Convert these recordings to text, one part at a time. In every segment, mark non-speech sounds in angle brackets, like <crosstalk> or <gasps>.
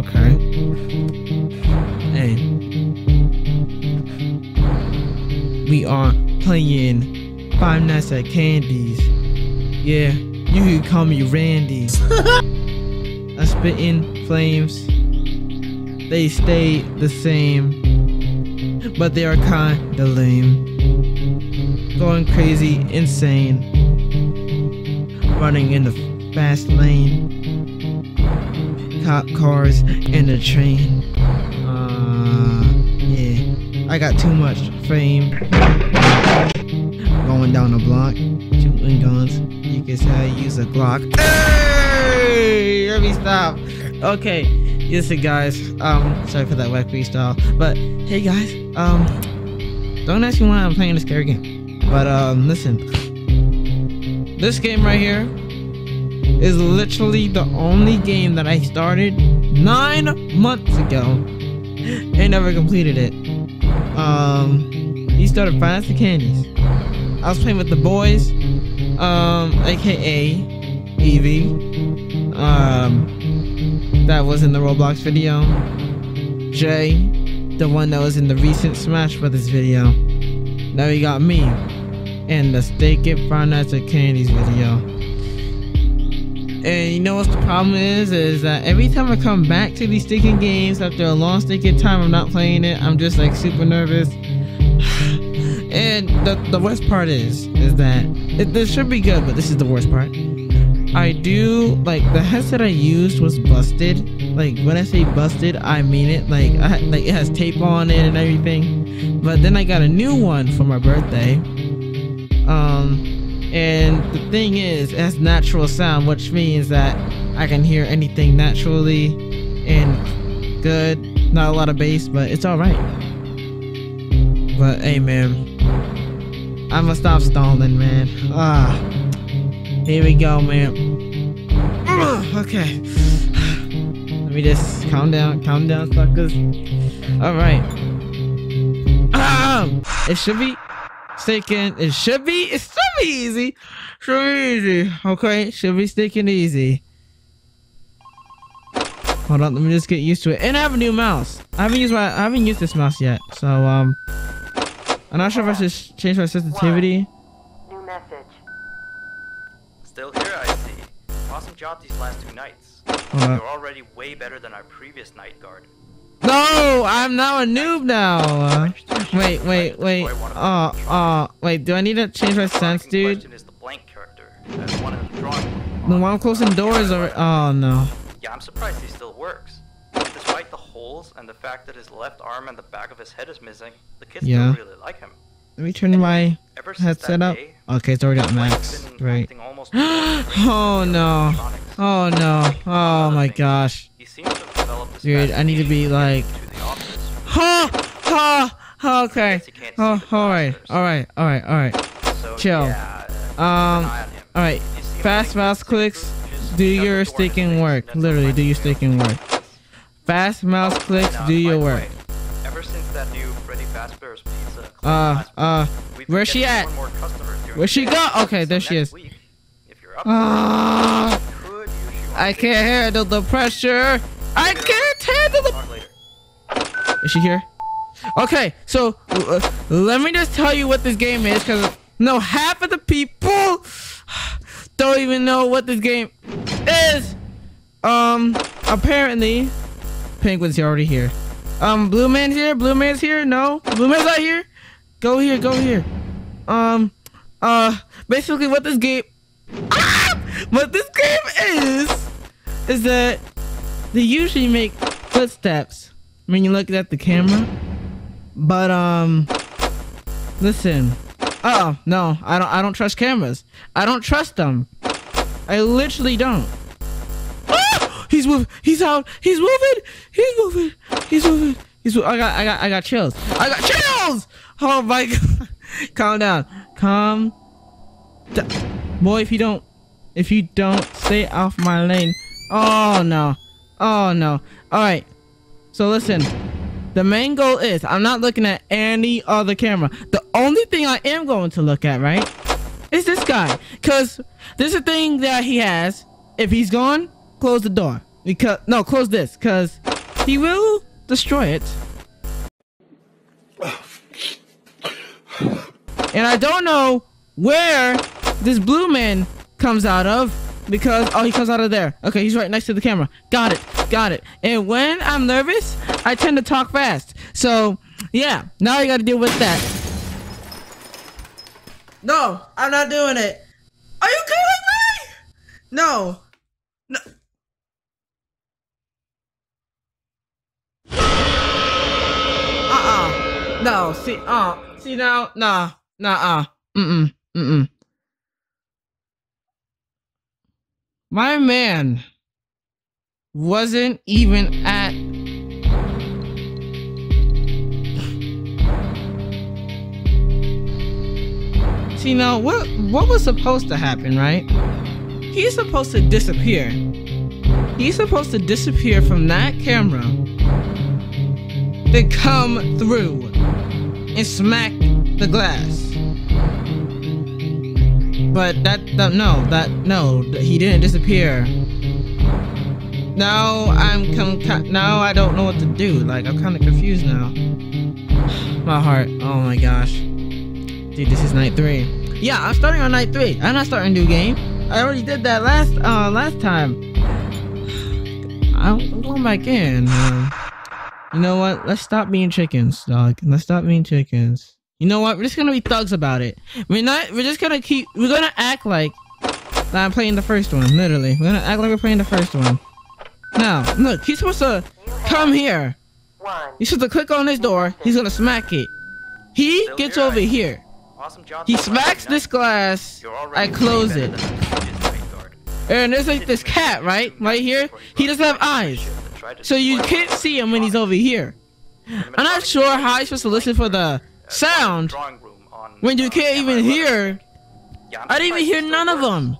Okay. Hey. We are playing Five Nights at Candy's. Yeah, you can call me Randy. <laughs> I spit in flames. They stay the same, but they are kinda lame. Going crazy, insane. Running in the fast lane. Cop cars and a train. Uh, yeah. I got too much fame. Going down the block, shooting guns. You can say I use a Glock. Hey, let me stop. Okay, listen, guys. Um, sorry for that whack freestyle, but hey, guys. Um, don't ask me why I'm playing this scary game. But um, listen. This game right here is literally the only game that I started nine months ago and never completed it. Um, he started Nights at Candy's. I was playing with the boys, um, aka Evie. Um, that was in the Roblox video. Jay, the one that was in the recent Smash Brothers video. Now we got me in the Steak and Five Nights at Candy's video. And you know what the problem is? Is that every time I come back to these sticking games after a long sticking time I'm not playing it, I'm just like super nervous. <sighs> and the, the worst part is, is that it, this should be good, but this is the worst part. I do like the headset I used was busted. Like when I say busted, I mean it. Like I like it has tape on it and everything. But then I got a new one for my birthday. Um, and the thing is, it has natural sound, which means that I can hear anything naturally and good. Not a lot of bass, but it's all right. But hey, man, I'ma stop stalling, man. Ah, here we go, man. <sighs> Okay, <sighs> let me just calm down, calm down, suckers. All right. Ah, it should be sticking. It should be. It should be easy. Should be easy. Okay, should be sticking easy. Hold on, let me just get used to it. And I have a new mouse. I haven't used my. I haven't used this mouse yet. So um, I'm not sure if I should change my sensitivity. New message. Still here, I see. Awesome job these last two nights. Hold. You're already way better than our previous night guard. No, I'm now a noob now. Uh, wait, wait, wait. Oh, oh, wait. Do I need to change my sense, dude? the blank character. That's one in the drawing board. No, while I'm closing doors or oh no. Yeah, I'm surprised he still works. Despite the holes and the fact that his left arm and the back of his head is missing, the kids Yeah. really like him. Let me turn my headset up. Okay, it's already got max. Right. <gasps> Oh no. Oh no. Oh my gosh. He seems Dude, I need to be like office. Ha ha okay. Oh all right, all right, all right, all right. Chill. uh, Um see him Fast mouse clicks. Do your sticking work. Literally do your sticking work. Fast mouse clicks, uh, do your work. Ever since that new Freddy Fazbear's Pizza Uh uh where's she at? Where's she go? Okay, there she is. Ah on I can't handle the pressure. I can't handle the later. Is she here? Okay, so uh, let me just tell you what this game is, because no, half of the people <sighs> don't even know what this game is. Um, apparently, Penguin's are already here. Um, Blue Man's here. Blue Man's here. No, Blue Man's not here. Go here. Go here. Um, uh, basically, what this game, ah! <laughs> what this game is, is that they usually make footsteps when you look at the camera. But um listen. Oh, no. I don't I don't trust cameras. I don't trust them. I literally don't. Ah! <gasps> He's moving. He's out. He's moving. He's moving. He's moving. He's I got I got I got chills. I got chills. Oh my <laughs> god. Calm down. Calm Boy, if you don't if you don't stay off my lane. Oh no. Oh no. All right. So listen, the main goal is I'm not looking at any other camera. The only thing I am going to look at, right, is this guy. Cause there's a thing that he has. If he's gone, close the door. Because no, close this, cause he will destroy it. And I don't know where this blue man comes out of because oh he comes out of there. Okay, he's right next to the camera. Got it. Got it. And when I'm nervous, I tend to talk fast. So, yeah, now you got to deal with that. No, I'm not doing it. Are you kidding me? No. No. Uh-uh. No, see, uh, see now, nah, nah, uh, mm-mm, mm-mm. My man wasn't even at See now what what was supposed to happen, right? He's supposed to disappear. He's supposed to disappear from that camera. Then come through and smack the glass. But that, that no, that no, he didn't disappear. Now I'm com- now I don't know what to do. Like I'm kind of confused now. My heart. Oh my gosh. Dude, this is night three. Yeah, I'm starting on night three. I'm not starting a new game. I already did that last uh last time. <sighs> I'm going back in. You know what? Let's stop being chickens, dog. Let's stop being chickens. You know what? We're just gonna be thugs about it. We're not. We're just gonna keep. We're gonna act like I'm playing the first one. Literally, we're gonna act like we're playing the first one. Now, look. He's supposed to come here. He's supposed to click on this door. He's gonna smack it. He gets over here. He smacks this glass. I close it. And there's like this cat, right? Right here. He doesn't have eyes. So you can't see him when he's over here. I'm not sure how I'm supposed to listen for the sound when you can't even hear. I didn't even hear none of them.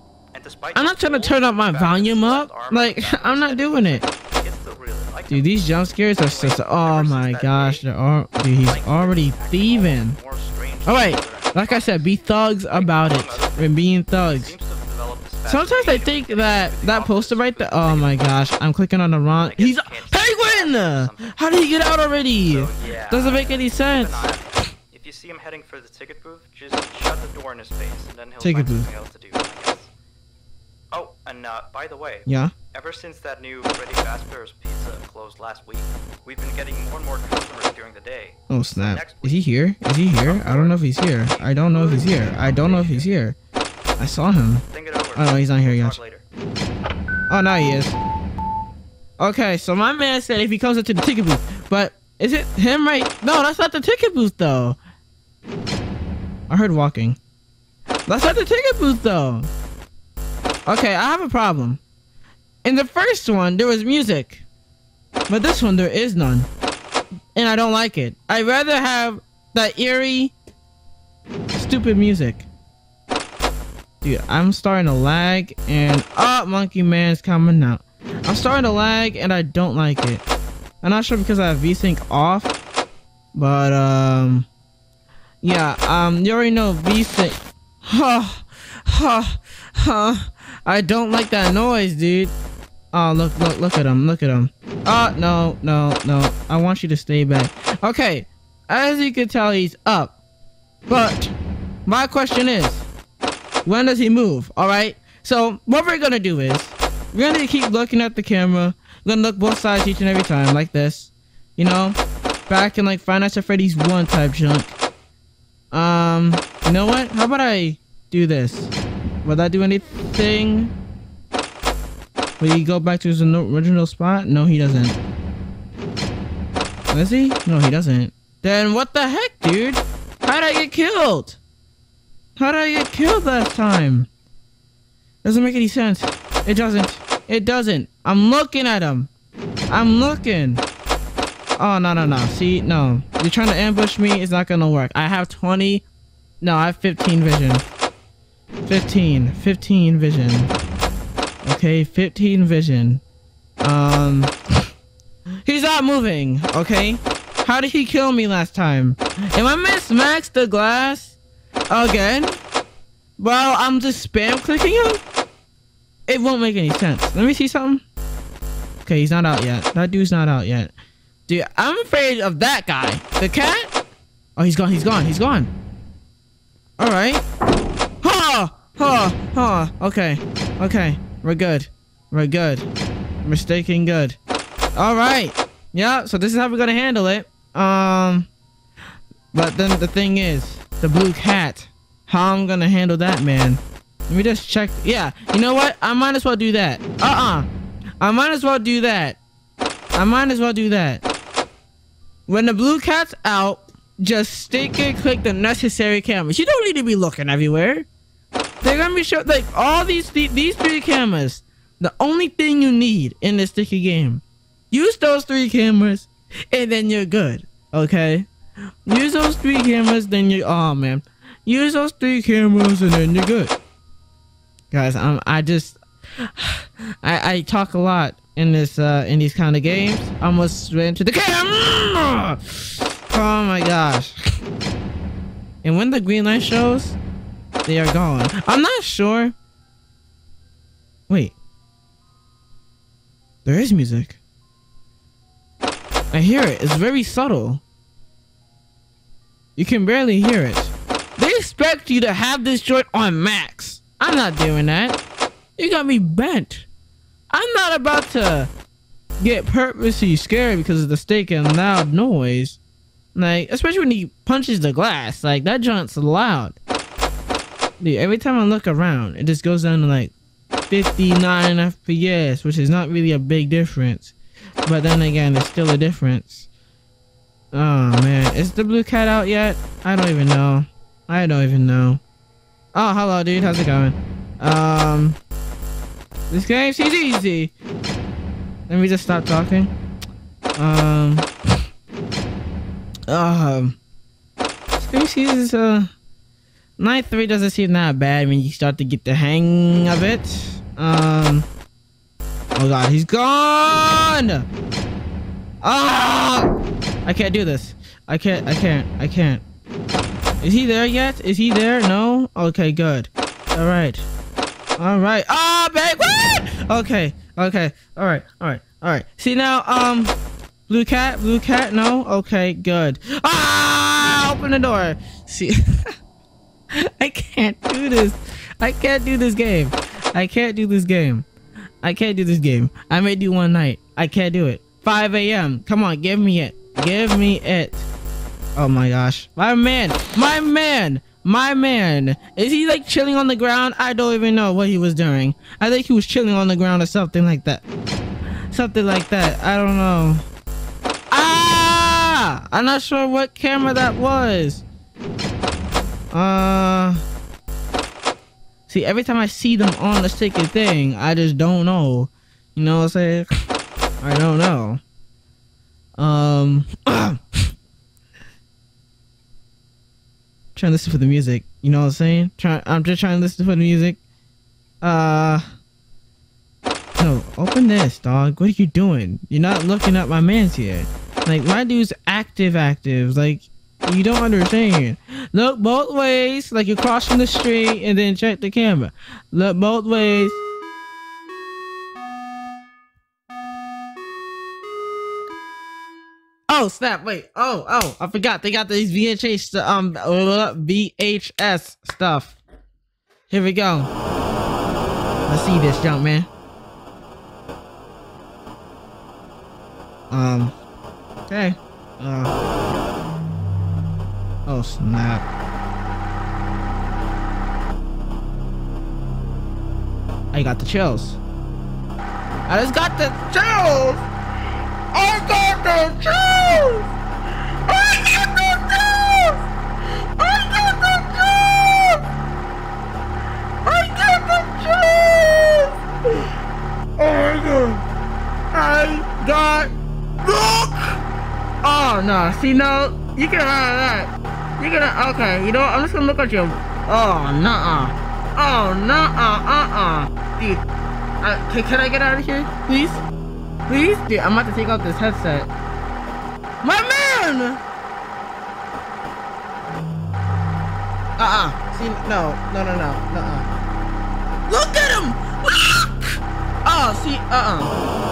I'm not trying to turn up my volume up. Like, <laughs> I'm not doing it. Dude, these jump scares are just, oh my gosh, they're all, dude, he's already thieving. Alright, like I said, be thugs about it. We're being thugs. Sometimes I think that that poster right there, oh my gosh, I'm clicking on the wrong, he's, Penguin! How did he get out already? Doesn't make any sense. You see him heading for the ticket booth, just shut the door in his face, and then he'll Ticket find booth. something else to do. Oh, and uh, by the way, Yeah? ever since that new Freddy Fazbear's Pizza closed last week, we've been getting more and more customers during the day. Oh snap. Is he here? Is he here? I don't know if he's here. I don't know if he's here. I don't know if he's here. I saw him. Think it over. Oh no, he's not here yet. Oh, now he is. Okay, so my man said if he comes into the ticket booth, but is it him right? No, that's not the ticket booth though. I heard walking. That's not the ticket booth though. Okay, I have a problem. In the first one, there was music, but this one there is none, and I don't like it. I'd rather have that eerie, stupid music. Dude, I'm starting to lag and oh, Monkey Man's coming out. I'm starting to lag and I don't like it. I'm not sure because I have VSync off, but um, yeah, um, you already know VSync. Huh, huh, huh. I don't like that noise, dude. Oh, look, look, look at him, look at him. Oh, no, no, no. I want you to stay back. Okay, as you can tell, he's up. But my question is, when does he move? All right. So what we're gonna do is we're gonna keep looking at the camera. We're gonna look both sides each and every time, like this. You know, back in like Five Nights at Freddy's one type junk. Um, you know what? How about I do this? Will that do anything? Will he go back to his original spot? No, he doesn't. Does he? No, he doesn't. Then what the heck, dude? How'd I get killed? How did I get killed last time? Doesn't make any sense. It doesn't. It doesn't. I'm looking at him. I'm looking. Oh, no, no, no. See, no. You're trying to ambush me. It's not gonna work. I have 20. No, I have 15 vision. 15. 15 vision. Okay, 15 vision. Um. <laughs> He's not moving, okay? How did he kill me last time? Am I miss Max the glass? Again? Well, I'm just spam clicking him? It won't make any sense. Let me see something. Okay, he's not out yet. That dude's not out yet. Dude, I'm afraid of that guy. The cat? Oh, he's gone. He's gone. He's gone. All right. Ha! Ha! Ha! Okay. Okay. We're good. We're good. Mistaken good. All right. Yeah. So this is how we're gonna handle it. Um. But then the thing is, the blue cat. How I'm gonna handle that, man? Let me just check. Yeah. You know what? I might as well do that. Uh-uh. I might as well do that. I might as well do that. When the blue cat's out, just stick and click the necessary cameras. You don't need to be looking everywhere. They're gonna be show like all these th these three cameras. The only thing you need in this sticky game. Use those three cameras, and then you're good. Okay. Use those three cameras, then you. Oh man. Use those three cameras, and then you're good. Guys, I'm. I just. <sighs> I I talk a lot in this uh in these kind of games. I almost ran to the camera. Oh my gosh. And when the green light shows, they are gone. I'm not sure. Wait. There is music. I hear it. It's very subtle. You can barely hear it. They expect you to have this joint on max. I'm not doing that. You got me bent. I'm not about to get purposely scared because of the steak and loud noise. Like, especially when he punches the glass. Like, that joint's loud. Dude, every time I look around, it just goes down to like 59 FPS, which is not really a big difference. But then again, it's still a difference. Oh man, is the blue cat out yet? I don't even know. I don't even know. Oh, hello dude, how's it going? Um, this game seems easy. Let me just stop talking. Um, um, species, uh, night three doesn't seem that bad when you start to get the hang of it. Um, oh god, he's gone! Ah! I can't do this. I can't, I can't, I can't. Is he there yet? Is he there? No? Okay, good. All right. All right. Ah, oh. What? Okay. Okay. All right. All right. All right. See now, um, blue cat, blue cat. No. Okay. Good. Ah! Open the door. See, <laughs> I can't do this. I can't do this game. I can't do this game. I can't do this game. I may do one night. I can't do it. 5 a.m. Come on, give me it. Give me it. Oh my gosh. My man. My man. My man. Is he like chilling on the ground? I don't even know what he was doing. I think he was chilling on the ground or something like that. Something like that. I don't know. Ah! I'm not sure what camera that was. Uh... See, every time I see them on the sticky thing, I just don't know. You know what I'm saying? I don't know. Um... <clears throat> trying to listen for the music. You know what I'm saying? Try, I'm just trying to listen for the music. Uh, no, open this, dog. What are you doing? You're not looking at my man's here. Like my dude's active, active. Like you don't understand. Look both ways, like you're crossing the street, and then check the camera. Look both ways. Oh snap! Wait. Oh oh, I forgot. They got these VHS um VHS stuff. Here we go. Let's see this jump, man. Um. Okay. Uh. Oh snap. I got the chills. I just got the chills. I got the chills! I got the chills! I got the chills! I got the chills! Oh my god! I got look! Oh no! See no, you can have that. You can have, okay. You know what? I'm just gonna look at you. Oh no! Oh no! Uh uh uh! Dude, uh, can, can I get out of here, please? Please? Dude, I'm about to take off this headset. My man! Uh-uh. See, no, no, no, no, uh-uh. Look at him! Look! Oh, see, uh-uh.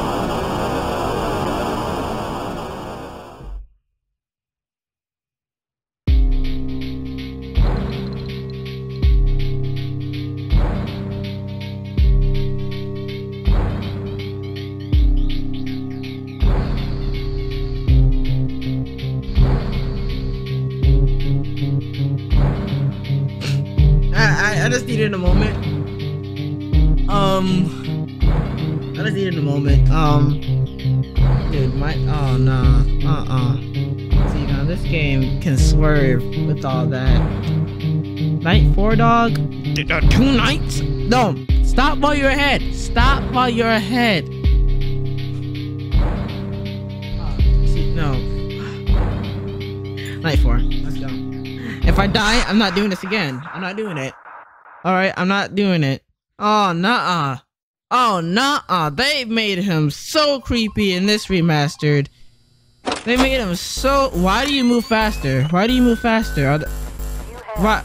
With all that. Night four dog. Two nights? No, stop while you're ahead. Stop while you're ahead. Uh, no. Night four. Let's go. If I die, I'm not doing this again. I'm not doing it. Alright, I'm not doing it. Oh, nah. Oh, nah. They made him so creepy in this remastered. They made him so. Why do you move faster? Why do you move faster? Are the... Why?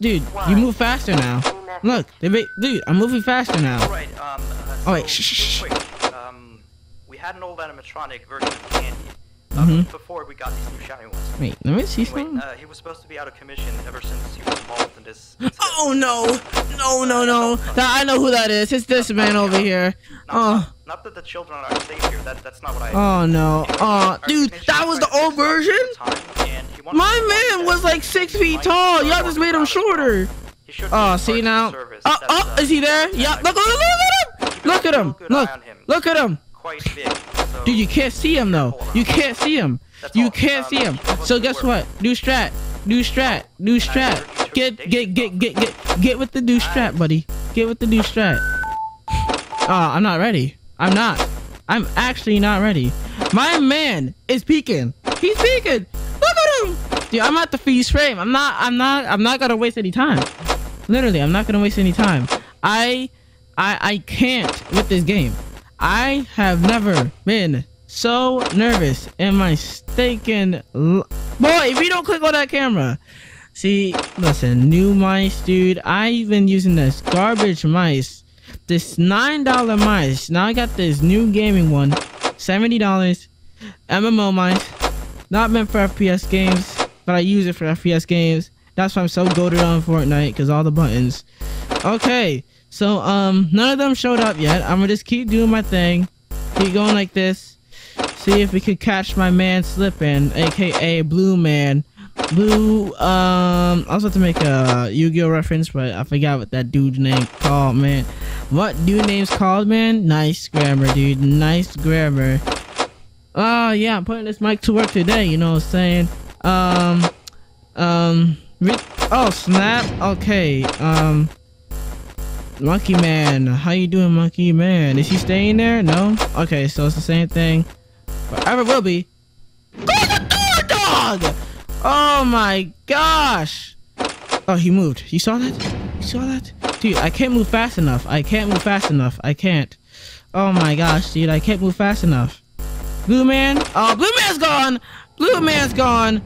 Dude, you move faster now. Look, they made. Dude, I'm moving faster now. Right, um. Uh, Oh, wait, shh, shh, shh. Quick, um, we had an old animatronic version of Candy. Mhm. Um, before we got these new shiny ones. Wait, let me see Anyway, something. uh, he was supposed to be out of commission ever since he was involved in this. incident. <gasps> Oh no! No, no, no! That, I know who that is. It's this man over here. Not, Oh. not, that the children are safe here. That that's not what I. Oh no! Oh, dude, that was the old at version. time, and he wanted My man was like six feet tall. Y'all just made him proud as well. shorter. Oh, see now? Oh, oh, uh, is he there? Yeah, nice. look, look, look at him! Look at him! Look, on him. look at him! Dude, you can't see him though. You can't see him. You can't see him. So guess what? New strat. New strat. New strat. Get get get get get get with the new strat, buddy. Get with the new strat. Oh, <sighs> I'm not ready. I'm not. I'm actually not ready. My man is peeking. He's peeking. Look at him. Dude, I'm at the freeze frame. I'm not. I'm not. I'm not gonna waste any time. Literally, I'm not gonna waste any time. I, I, I can't with this game. I have never been so nervous in my stinking boy. If you don't click on that camera, see, listen, new mice, dude. I've been using this garbage mice, this nine dollar mice. Now I got this new gaming one, seventy dollars, MMO mice. Not meant for FPS games, but I use it for FPS games. That's why I'm so goaded on Fortnite, because all the buttons. Okay, so um, none of them showed up yet. I'm gonna just keep doing my thing, keep going like this. See if we could catch my man slipping, aka Blue Man. Blue, um, I was about to make a Yu-Gi-Oh reference, but I forgot what that dude's name called, man. What dude name's called, man? Nice grammar, dude. Nice grammar. Oh yeah, I'm putting this mic to work today. You know what I'm saying? Um, um, oh snap. Okay. Um, Monkey Man, how you doing, Monkey Man? Is he staying there? No. Okay, so it's the same thing. Forever will be. Close the door, dog! Oh my gosh! Oh, he moved. You saw that? You saw that? Dude, I can't move fast enough. I can't move fast enough. I can't. Oh my gosh, dude, I can't move fast enough. Blue man? Oh, blue man's gone! Blue man's gone!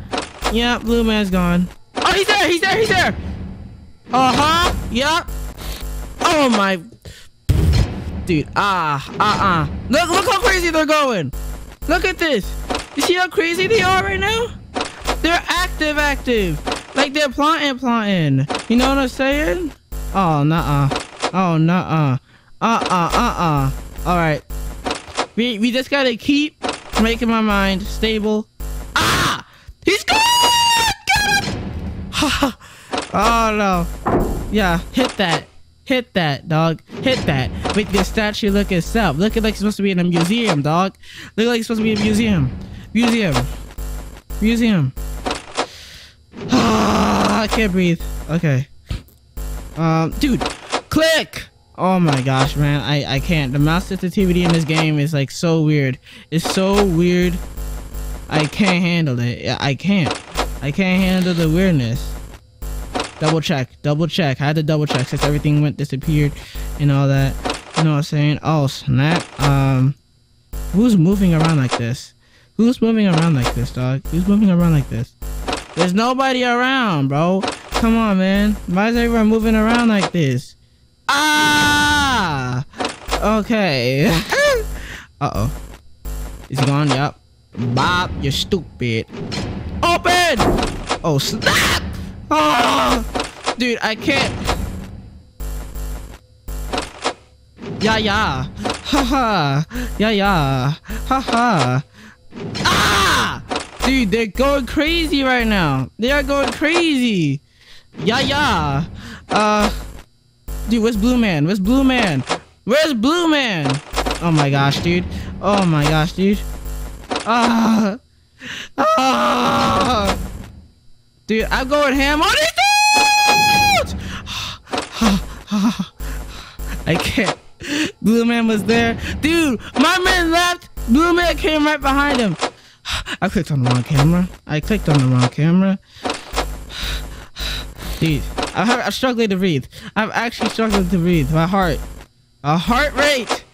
Yeah, blue man's gone. Oh, he's there! He's there! He's there! Uh-huh! Yep. Oh my... Dude, ah, ah, ah. Look, look how crazy they're going! Look at this! You see how crazy they are right now? They're active, active. Like they're plotting, plotting. You know what I'm saying? Oh, nuh-uh. Oh, nuh-uh. Uh-uh, uh-uh. Alright. We, we just gotta keep making my mind stable. Ah! He's gone! Get him! <laughs> oh, no. Yeah, hit that. Hit that, dog. Hit that. Make the statue look itself. Look like it's supposed to be in a museum, dog. Look like it's supposed to be in a museum. Museum. Museum. Ah, <sighs> I can't breathe. Okay. Um, dude, click. Oh my gosh, man, I I can't. The mouse sensitivity in this game is like so weird. It's so weird. I can't handle it. I can't. I can't handle the weirdness. Double check. Double check. I had to double check since everything went disappeared and all that. You know what I'm saying? Oh snap. Um, who's moving around like this? Who's moving around like this, dog? Who's moving around like this? There's nobody around, bro. Come on, man. Why is everyone moving around like this? Ah! Okay. <laughs> Uh-oh. He gone? Yup. Bob, you're stupid. Open! Oh, snap! Oh! Dude, I can't. Yeah, yeah. Haha. Yeah, yeah. Haha. Ah! Dude, they're going crazy right now. They are going crazy. Yeah, yeah. Uh, Dude, where's Blue Man? Where's Blue Man? Where's Blue Man? Oh my gosh, dude. Oh my gosh, dude. Ah. Ah. Dude, I'm going ham on these I can't. Blue Man was there. Dude, my man left. Blue Man came right behind him. I clicked on the wrong camera. I clicked on the wrong camera. Dude, I'm, I'm struggling to breathe. I'm actually struggling to breathe. My heart. A heart rate.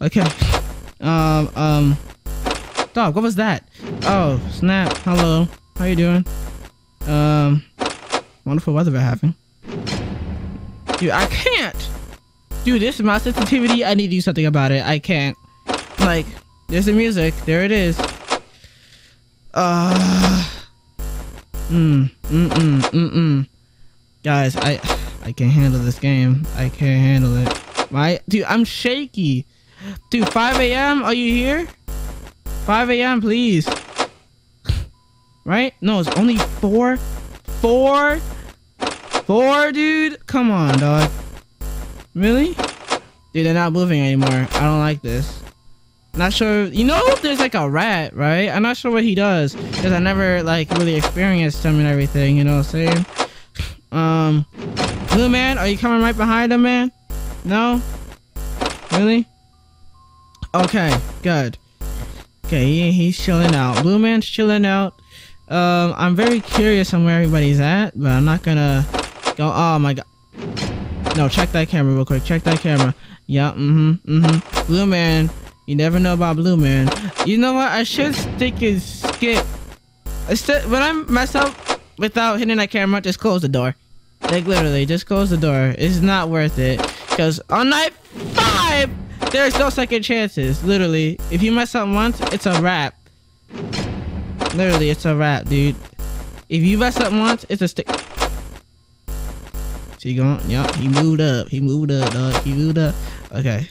okay. Um, um. Dog, what was that? Oh, snap. Hello. How you doing? Um, wonderful weather we're having. Dude, I can't. Dude, this is my sensitivity. I need to do something about it. I can't. Like, there's the music. There it is. Uh. Mm. Mm. Mm. Mm. mm. Guys, I I can't handle this game. I can't handle it. My dude, I'm shaky. Dude, 5 a.m. Are you here? 5 a.m. Please. <laughs> right? No, it's only four. Four. Four, dude. Come on, dog. Really? Dude, they're not moving anymore. I don't like this. Not sure. You know, there's like a rat, right? I'm not sure what he does because I never like really experienced him and everything. You know what I'm saying? Um, Blue Man, are you coming right behind him, man? No? Really? Okay, good. Okay, he, he's chilling out. Blue Man's chilling out. Um, I'm very curious on where everybody's at, but I'm not gonna go. Oh my god. No, check that camera real quick. Check that camera. Yeah, mm-hmm, mm-hmm. Blue Man you never know about Blue Man. You know what? I should stick and skip. Instead, When I mess up without hitting that camera, just close the door. Like literally, just close the door. It's not worth it. Because on night five, there's no second chances. Literally, if you mess up once, it's a wrap. Literally, it's a wrap, dude. If you mess up once, it's a stick. She gone? Yup, he moved up. He moved up, dog. He moved up. Okay.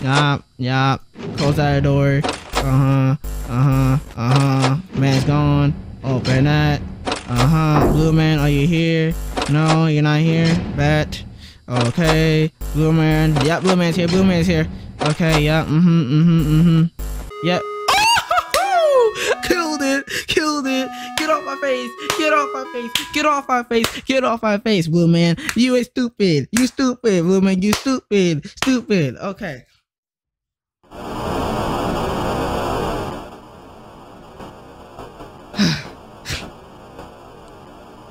Yup, yup. Close that door. Uh-huh. Uh-huh. Uh-huh. Man's gone. Open that. Uh-huh. Blue man, are you here? No, you're not here. Bet. Okay. Blue man. Yep, blue man's here. Blue man's here. Okay, yep. Mm-hmm, mm-hmm, mm-hmm. Yep. My face! Get off my face! Get off my face! Get off my face, Blue Man! You is stupid! You stupid, Blue Man! You stupid! Stupid! Okay. <sighs>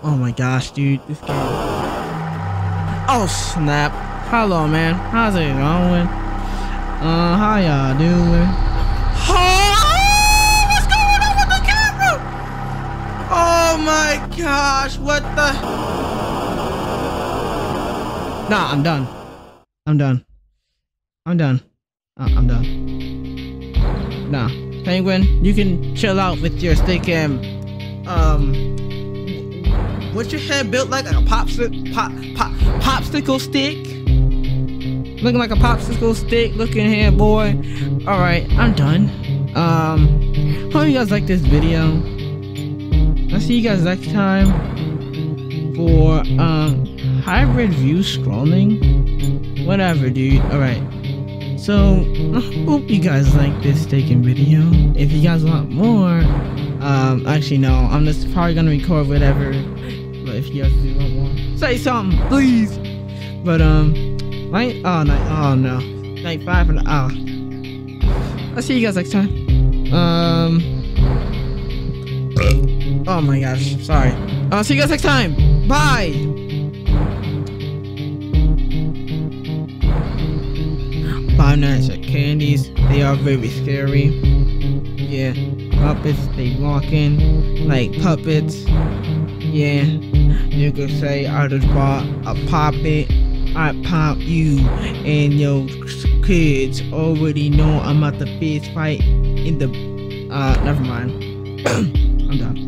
oh my gosh, dude, this game. Oh snap! Hello, man. How's it going? Uh, how y'all doing? Gosh! What the? Nah, I'm done. I'm done. I'm done. Uh, I'm done. Nah. Penguin, you can chill out with your stick and um what's your head built like? Like a popsicle pop pop popsicle stick? Looking like a popsicle stick looking here, boy. Alright, I'm done. Um hope you guys like this video. I'll see you guys next time for um hybrid view scrolling. Whatever, dude. Alright. So, I hope you guys like this taking video. If you guys want more, um, actually no, I'm just probably gonna record whatever. But if you guys do want more, say something, please. But um, night, oh night, oh no, night five and ah. Oh. I'll see you guys next time. Um, oh my gosh, sorry. I'll see you guys next time. Bye. Five Nights at Candy's. They are very scary. Yeah, puppets. They walk in like puppets. Yeah, you could say I just bought a puppet. I pop you and your kids already know I'm at the fist fight in the. Uh, never mind. <clears throat> I'm done.